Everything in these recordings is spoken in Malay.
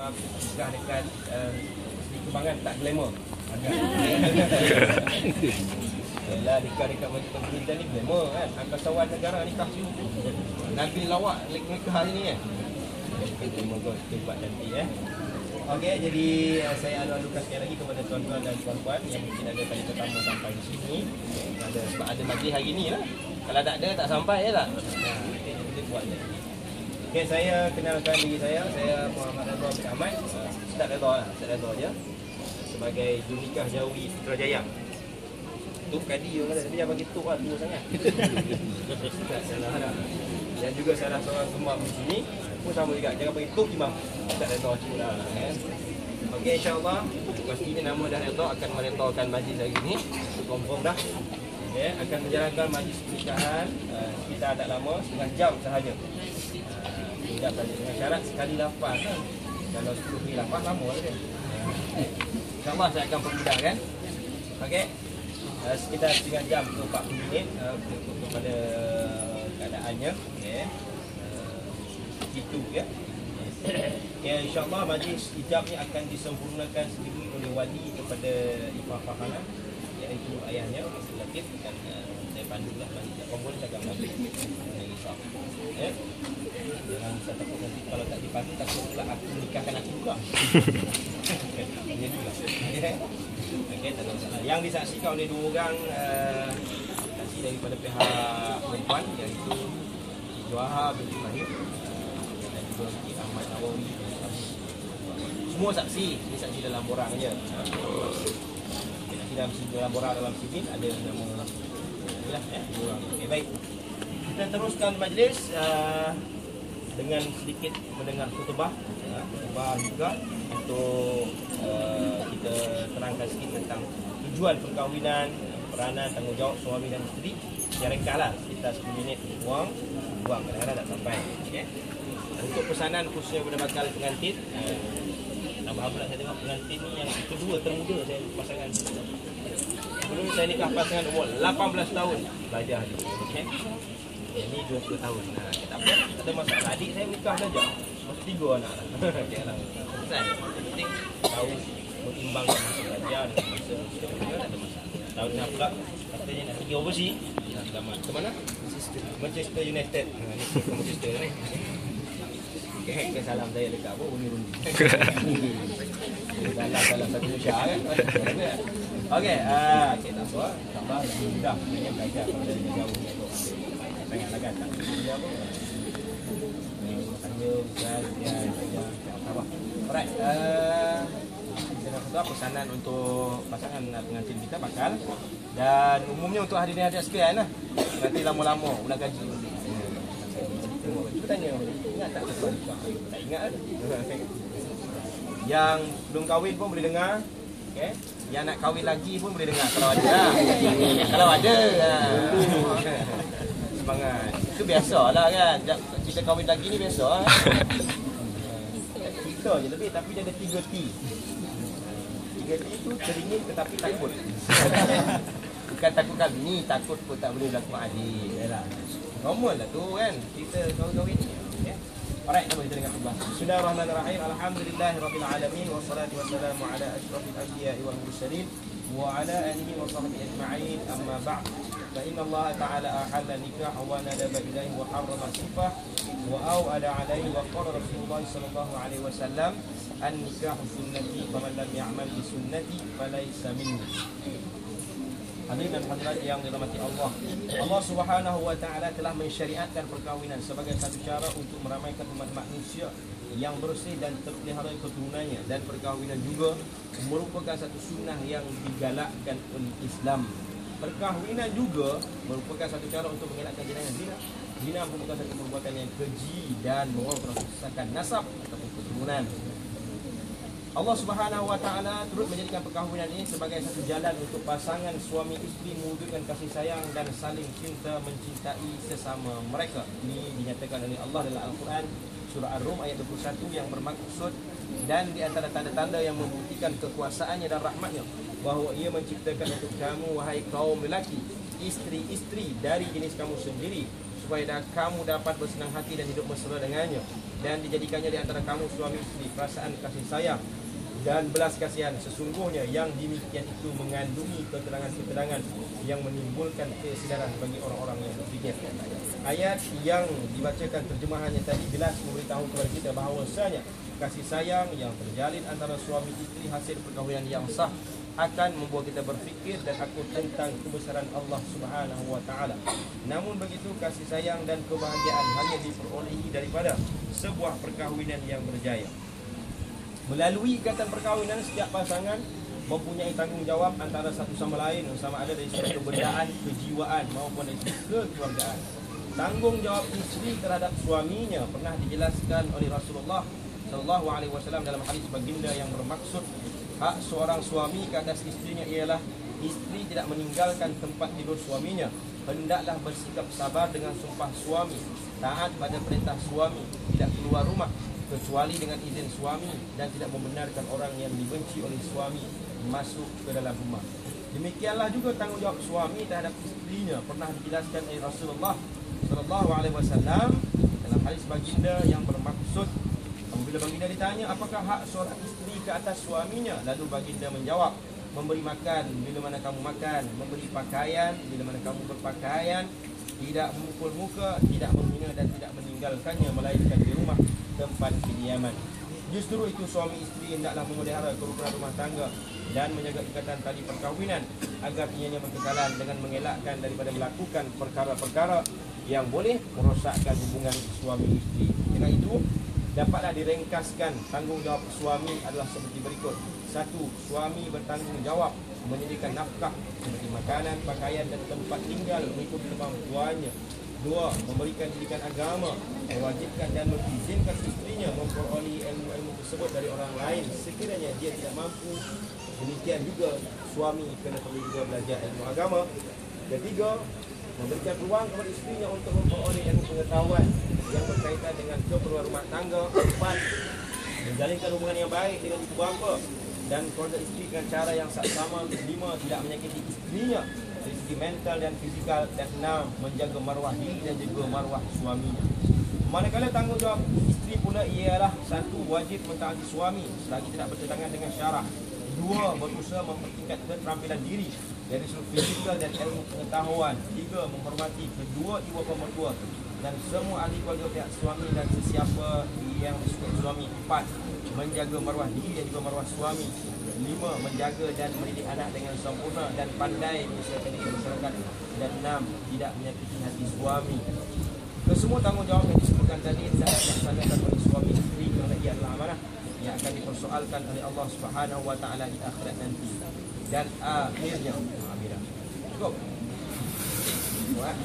Sebab nikah dekat uh, Kembangan tak glamour. Yalah nikah dekat Majlis Pemerintah ni glamour kan. Angkasawan negara nikah situ. Nabi lawak nikah hari ni kan. Kita moga kita buat nanti eh. Okey, jadi uh, saya alu-alukan sekali lagi kepada tuan-tuan dan puan-puan yang mungkin ada kali pertama sampai di sini. Ada sebab ada majlis hari ni lah. Kalau tak ada tak sampai ya tak? Nah, kita, kita buat je. Okey, saya kenalkan diri saya. Saya Muhammad Redha bin Ahmad. Ustaz Redha lah, Ustaz Redha je. Sebagai Junikah Jawi Putrajaya. Tu kadi orang kata, tapi jangan bagi tuk lah, tua sangat. Tak salah lah. Dan juga salah seorang semua di sini pun sama juga. Jangan bagi tuk imam. Tak redha cik lah. Kan? Okey, insyaAllah. Pastinya nama dah redha akan meredakan majlis hari ini. Confirm dah. Okay, akan menjalankan majlis pernikahan uh, kita tak lama, setengah jam sahaja. Tidak saja dengan syarat sekali lapan kan. Kalau 10 kali lapan lama lah. Uh, InsyaAllah saya akan permudahkan. Okey. Uh, sekitar setengah jam ke 40 minit uh, kepada keadaannya. Okey. Uh, itu ya. ya insyaAllah majlis hijab ni akan disempurnakan sendiri oleh wali kepada Ifah Fahanah iaitu ayahnya Mr. Latif dan uh, saya pandu lah majlis orang boleh cakap Jangan risau ya jangan saya takut nanti kalau tak takut pula aku nikahkan aku juga okay. okay, tak ada masalah yang disaksikan oleh dua orang uh, saksi daripada pihak perempuan iaitu Cik Joha binti Mahir dan juga Cik Ahmad Nawawi semua saksi ini saksi dalam borang je ha? saksi dalam dalam borang dalam sini ada nama inilah ya dua orang okey baik kita teruskan majlis uh, dengan sedikit mendengar khutbah uh, khutbah juga untuk uh, kita terangkan sikit tentang tujuan perkahwinan peranan tanggungjawab suami dan isteri. Yang ringkaslah sekitar 10 minit buang buang kadang-kadang tak sampai okey? Untuk pesanan khususnya kepada bakal pengantin uh, Nampak apa saya tengok pengantin ni yang kedua termuda saya pasangan. Sebelum saya nikah pasangan umur 18 tahun Belajar okay? Yang ni 20 tahun. Ha, Tak apa, tak ada masalah Adik saya nikah saja. Masa tiga anak. Lah lah. Pesan, yang penting tahu Menimbangkan masa belajar dan masa kita kerja Tak ada masalah Tahun ni pula Katanya nak pergi overseas. Selamat Ke mana? Manchester. United. Ha, ni Manchester ni. Okay, salam saya dekat apa? Uni Rundi. Salah salah satu Malaysia kan. Okey, ah okey tak apa. Tambah lagi mudah sebenarnya belajar kalau dari jauh ni kita tahu pesanan untuk pasangan pengantin kita bakal dan umumnya untuk hadirin hadirat sekalian lah. Nanti lama-lama bulan gaji. Cuba tanya Ingat tak Tak ingat kan Yang belum kahwin pun boleh dengar okay? Yang nak kahwin lagi pun boleh dengar Kalau ada Kalau ada lah. Semangat Itu biasa lah kan Kita kahwin lagi ni biasa lah Cerita je lebih Tapi dia ada 3 T. 3 T tu teringin tetapi takut? Bukan takut kali ni Takut pun tak boleh berlaku adil Yalah. Normal lah tu kan Kita kahwin-kahwin ni okay. Alright, kita dengar Allah Bismillahirrahmanirrahim. Alhamdulillahirabbil alamin. Wassalatu wassalamu ala asyrafil anbiya'i wal mursalin ba'd fa inna Allah ta'ala ahalla nikah wa nadaba ilaihi wa harrama sifah wa aw'ada alaihi wa qala Rasulullah sallallahu alaihi wasallam an nikahu sunnati faman lam ya'mal bi sunnati falaysa minni Hadirin dan hadirat yang dirahmati Allah. Allah Subhanahu wa taala telah mensyariatkan perkahwinan sebagai satu cara untuk meramaikan umat manusia yang bersih dan terpelihara keturunannya dan perkahwinan juga merupakan satu sunnah yang digalakkan oleh Islam. Perkahwinan juga merupakan satu cara untuk mengelakkan jenayah zina. Zina merupakan satu perbuatan yang keji dan membawa kerosakan nasab ataupun keturunan. Allah Subhanahu wa taala turut menjadikan perkahwinan ini sebagai satu jalan untuk pasangan suami isteri mewujudkan kasih sayang dan saling cinta mencintai sesama mereka. Ini dinyatakan oleh Allah dalam Al-Quran surah Ar-Rum ayat 21 yang bermaksud dan di antara tanda-tanda yang membuktikan kekuasaannya dan rahmatnya bahawa ia menciptakan untuk kamu wahai kaum lelaki isteri-isteri dari jenis kamu sendiri supaya kamu dapat bersenang hati dan hidup bersama dengannya dan dijadikannya di antara kamu suami istri perasaan kasih sayang dan belas kasihan sesungguhnya yang demikian itu mengandungi keterangan-keterangan yang menimbulkan kesedaran bagi orang-orang yang berfikir. Ayat yang dibacakan terjemahannya tadi jelas memberitahu kepada kita bahawasanya kasih sayang yang terjalin antara suami istri hasil perkahwinan yang sah akan membuat kita berfikir dan aku tentang kebesaran Allah Subhanahu wa taala. Namun begitu kasih sayang dan kebahagiaan hanya diperolehi daripada sebuah perkahwinan yang berjaya. Melalui ikatan perkahwinan setiap pasangan mempunyai tanggungjawab antara satu sama lain sama ada dari segi kebendaan, kejiwaan maupun dari segi kekeluargaan. Tanggungjawab isteri terhadap suaminya pernah dijelaskan oleh Rasulullah sallallahu alaihi wasallam dalam hadis baginda yang bermaksud hak seorang suami ke atas isterinya ialah isteri tidak meninggalkan tempat tidur suaminya hendaklah bersikap sabar dengan sumpah suami taat pada perintah suami tidak keluar rumah kecuali dengan izin suami dan tidak membenarkan orang yang dibenci oleh suami masuk ke dalam rumah. Demikianlah juga tanggungjawab suami terhadap isterinya pernah dijelaskan oleh Rasulullah sallallahu alaihi wasallam dalam hadis baginda yang bermaksud apabila baginda ditanya apakah hak seorang isteri ke atas suaminya lalu baginda menjawab memberi makan bila mana kamu makan memberi pakaian bila mana kamu berpakaian tidak memukul muka tidak menghina dan tidak meninggalkannya melainkan di rumah tempat kediaman. Justru itu suami isteri hendaklah memelihara kerukunan rumah tangga dan menjaga ikatan tali perkahwinan agar ianya berkekalan dengan mengelakkan daripada melakukan perkara-perkara yang boleh merosakkan hubungan suami isteri. Dengan itu, dapatlah direngkaskan tanggungjawab suami adalah seperti berikut. Satu, suami bertanggungjawab menyediakan nafkah seperti makanan, pakaian dan tempat tinggal mengikut kemampuannya. Dua, memberikan didikan agama, mewajibkan dan mengizinkan istrinya memperoleh ilmu-ilmu tersebut dari orang lain sekiranya dia tidak mampu. Demikian juga suami kena perlu juga belajar ilmu agama. Ketiga, memberikan peluang kepada istrinya untuk memperoleh ilmu pengetahuan yang berkaitan dengan keperluan rumah tangga. Empat, menjalinkan hubungan yang baik dengan ibu bapa dan keluarga isteri dengan cara yang sama. Lima, tidak menyakiti istrinya dari segi mental dan fizikal dan enam menjaga maruah diri dan juga maruah suaminya. Manakala tanggungjawab isteri pula ialah satu wajib mentaati suami selagi tidak bertentangan dengan syarah. Dua berusaha mempertingkatkan keterampilan diri dari sudut fizikal dan ilmu pengetahuan. Tiga menghormati kedua ibu bapa mertua dan semua ahli keluarga pihak suami dan sesiapa yang disukai suami. Empat menjaga maruah diri dan juga maruah suami. Lima menjaga dan mendidik anak dengan sempurna dan pandai menyesuaikan dengan masyarakat. Dan enam tidak menyakiti hati suami. Kesemua tanggungjawab yang disebutkan tadi tidak dilaksanakan oleh suami isteri kerana ia adalah amanah yang akan dipersoalkan oleh Allah Subhanahu Wa Taala di akhirat nanti dan akhirnya amirah cukup. Buat.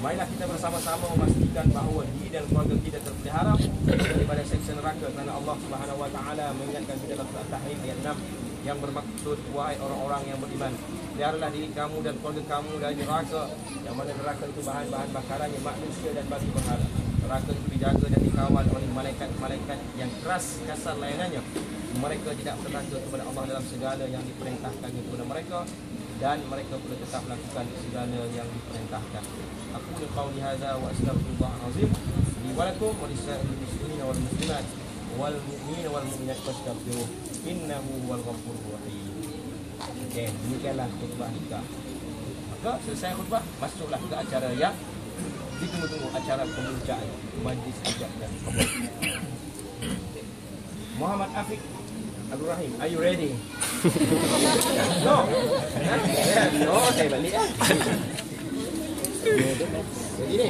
Marilah kita bersama-sama memastikan bahawa diri dan keluarga kita terpelihara daripada seksa neraka kerana Allah Subhanahu Wa Taala mengingatkan kita dalam surat Tahrim ayat 6 yang bermaksud wahai orang-orang yang beriman biarlah diri kamu dan keluarga kamu dari neraka yang mana neraka itu bahan-bahan bakarannya manusia dan bagi berhala neraka itu dijaga dan dikawal oleh malaikat-malaikat yang keras kasar layanannya mereka tidak bertakwa kepada Allah dalam segala yang diperintahkannya kepada mereka dan mereka perlu tetap melakukan segala yang diperintahkan. Aku pun qauli hadza wa astaghfirullah azim wa lakum wa lisa'il muslimin wal muslimat wal mu'minin wal mu'minat fastaghfiruh innahu wal ghafurur rahim. Okey, demikianlah khutbah kita. Maka selesai khutbah, masuklah ke acara yang ditunggu-tunggu acara pembukaan majlis hajat dan Muhammad Afiq Abdul Rahim, are you ready? no. no, saya balik lah. Jadi ni.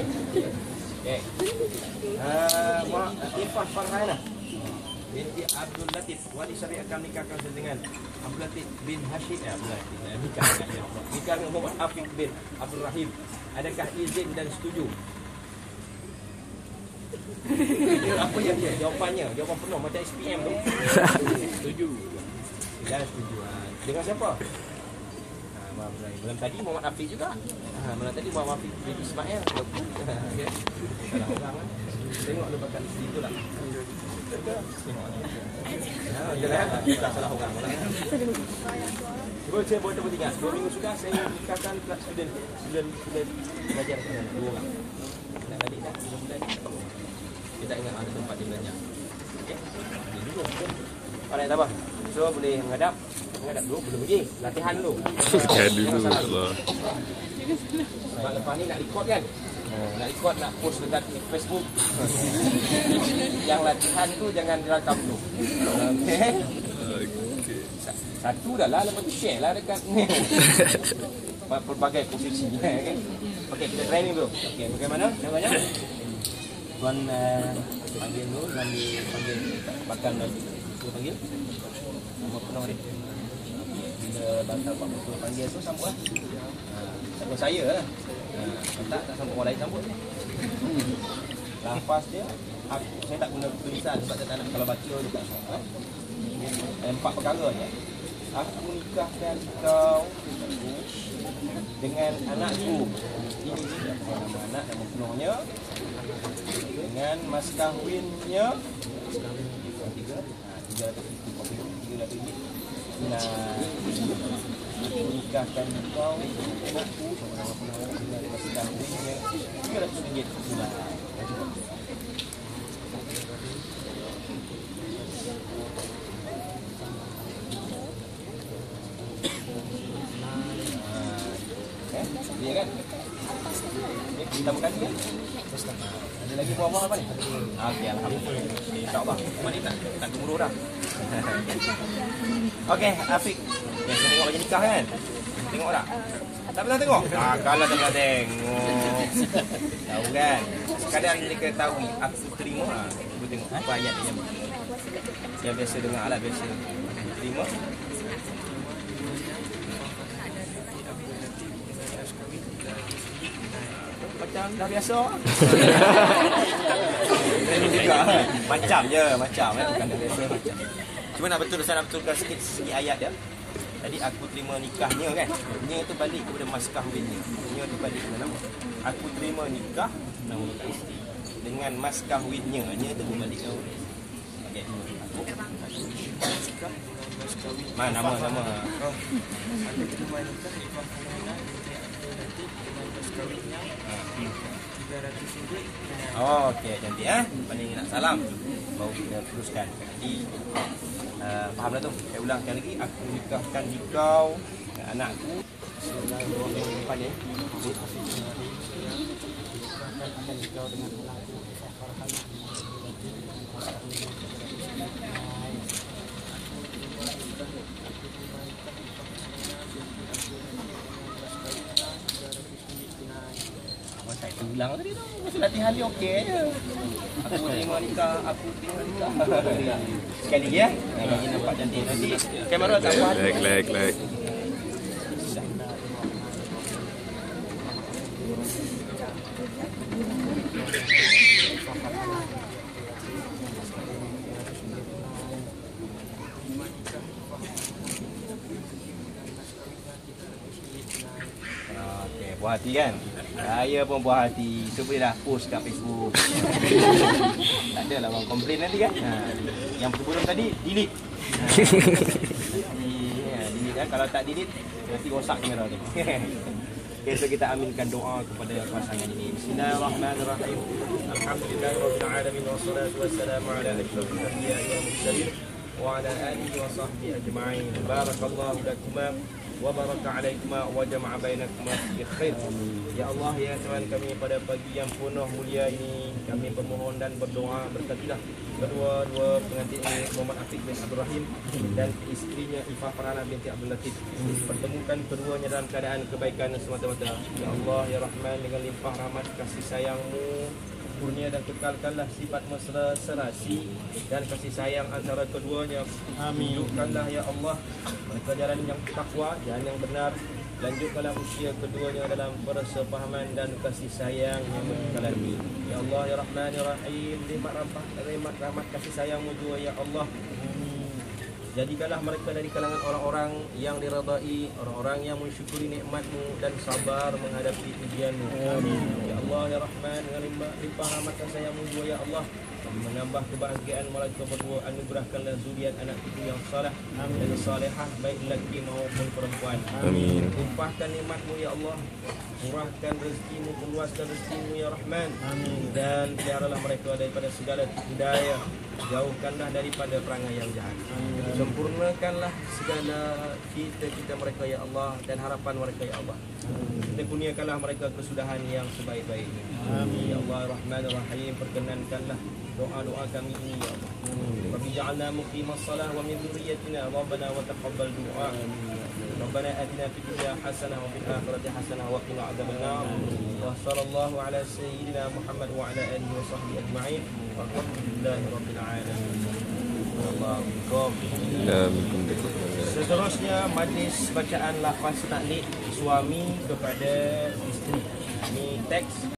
Okay. Uh, Ifah Farhana binti Abdul Latif wali syariah kami nikahkan dengan Abdul Latif bin Hashim eh, Abdul Latif eh, nikah dengan nikah dengan Muhammad Afiq bin Abdul Rahim adakah izin dan setuju dia apa yang dia jawapannya jawapan penuh macam SPM tu setuju dan setuju ha. dengan siapa saya. Malam tadi Muhammad Afiq juga. Ha, malam tadi Muhammad Afiq bin Ismail. Salah orang. Tengok lepas kat situ lah. Cuba saya buat tempat ingat. Dua minggu sudah saya nikahkan kelas student student student belajar dengan dua orang. Nak balik dah dua bulan. Dia tak ingat ada tempat dia belajar. Okey. Dia dulu. Alright, tak apa. So boleh menghadap. Menghadap dulu boleh pergi. Latihan dulu. Kan dulu. Sebab lepas ni nak record kan? Oh, nak record nak post dekat Facebook. Yang latihan tu jangan direkam dulu. Okey. Okey. Sa- Satu dah lah lepas tu share lah dekat ni. Pelbagai posisi. Okey. Okey, kita training dulu. Okey, bagaimana? Namanya? Tuan uh, panggil dulu dan panggil bakal dan tu panggil. Nama penuh dia. Bila bakal Pak Betul panggil tu sambut lah. Sambut saya lah. Ha, tak, tak sambut orang lain sambut je. Lafaz dia, aku, saya tak guna tulisan sebab saya tak nak kalau baca dia tak sambut. Eh, empat perkara je. Aku nikahkan kau dengan anakku. Ini anak nama penuhnya. Dengan mas kahwinnya. Mas kahwin tiga. Tiga ratus. Tiga ratus. Nah, aku nikahkan kau anakku sama nama penuhnya dengan mas kahwinnya. Tiga ratus ringgit. Nah, cuba. Eh, dia kan? Kita dia. Ada lagi buah-buah apa ni? Okey, alhamdulillah. InsyaAllah. Mana tak tak gemuruh dah. Okey, Afiq. Yang tengok macam nikah kan? Tengok tak? Tak pernah tengok? Ah, kalau tak pernah tengok. Tahu kan? Kadang mereka tahu aku terima. Aku tengok apa ayat dia yang, yang biasa dengar lah biasa. Terima. macam dah biasa. Juga kan. Macam je, macam eh. Bukan dah biasa macam. Cuma nak betul saya nak betulkan sikit segi ayat dia. Tadi aku terima nikahnya kan. Nya tu balik kepada mas kahwinnya. Nya tu balik kepada nama. Aku terima nikah nama dekat isteri. Dengan mas kahwinnya. Nya tu berbalik ke Okey. Mana nama nama. Oh. Aku terima nikah Oh, okey, cantik eh. Paling nak salam. Baru kita teruskan. Jadi, uh, tu. Saya ulangkan lagi. Aku nikahkan kau dengan dua minggu depan ni. Saya ulang tadi tu. Masa latihan ni okey je. Aku terima nikah, aku terima nikah. Sekali lagi ya. Ini nampak cantik nanti. Kamera tak buat. Like, like, like. Okey, buah hati kan? Saya pun buah hati. Itu boleh dah post kat Facebook. tak ada lah orang komplain nanti kan. Ha. Yang sebelum tadi, delete. Ha. Ya, yeah, delete. Kan? Kalau tak delete, nanti rosak kamera tu. Okay, so kita aminkan doa kepada pasangan ini. Bismillahirrahmanirrahim. Alhamdulillahirrahmanirrahim. Wassalamualaikum warahmatullahi wabarakatuh. Wa ala alihi wa sahbihi ajma'in. Barakallahu lakumah وبارك عليكما وجمع بينكما في خير Ya Allah ya Tuhan kami pada pagi yang penuh mulia ini kami bermohon dan berdoa berkatilah kedua-dua pengantin ini Muhammad Afiq bin Abdul Rahim dan isterinya Ifah Farana binti Abdul Latif pertemukan keduanya dalam keadaan kebaikan semata-mata Ya Allah ya Rahman dengan limpah rahmat kasih sayangmu kurnia dan kekalkanlah sifat mesra serasi dan kasih sayang antara keduanya. Amin. Tunjukkanlah ya Allah mereka jalan yang takwa, jalan yang benar. Lanjutkanlah usia keduanya dalam persepahaman dan kasih sayang yang berkekalan ini. Ya Allah ya Rahman ya Rahim, nikmat rahmat, nikmat rahmat kasih sayangmu juga ya Allah. Jadikanlah mereka dari kalangan orang-orang yang diradai, orang-orang yang mensyukuri nikmatmu dan sabar menghadapi ujianmu. Amin. Ya Allah, Ya Rahman, dengan limpah, limpah rahmat dan sayangmu juga, Ya Allah. menambah kebahagiaan mereka berdua anugerahkanlah zuriat anak cucu yang saleh dan salehah baik lelaki maupun perempuan. Amin. limpahkan nikmatmu ya Allah. Murahkan rezekimu perluaskan rezekimu ya Rahman. Amin. dan peliharalah mereka daripada segala hidayah jauhkanlah daripada perangai yang jahat. Sempurnakanlah segala cita-cita mereka ya Allah dan harapan mereka ya Allah. Kita kurniakanlah mereka kesudahan yang sebaik-baiknya Amin. ya Allah Rahman Rahim perkenankanlah doa-doa kami ini ya Allah Rabbi ja'alna muqimas salah wa min dhurriyyatina Rabbana wa taqabbal du'a ربنا آتنا في الدنيا حسنة وفي الآخرة حسنة وقنا عذاب النار وصلى الله على سيدنا محمد وعلى آله وصحبه أجمعين والحمد لله رب العالمين الله أكبر Ya, minkum dekat. Seterusnya majlis bacaan lafaz taklik suami kepada isteri. Ini teks